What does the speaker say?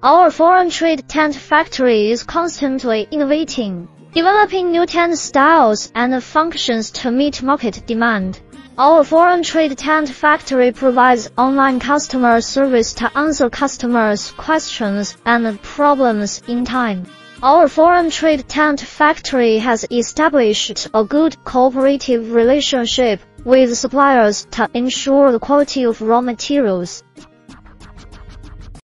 Our foreign trade tent factory is constantly innovating, developing new tent styles and functions to meet market demand. Our foreign trade tent factory provides online customer service to answer customers' questions and problems in time. Our foreign trade tent factory has established a good cooperative relationship with suppliers to ensure the quality of raw materials.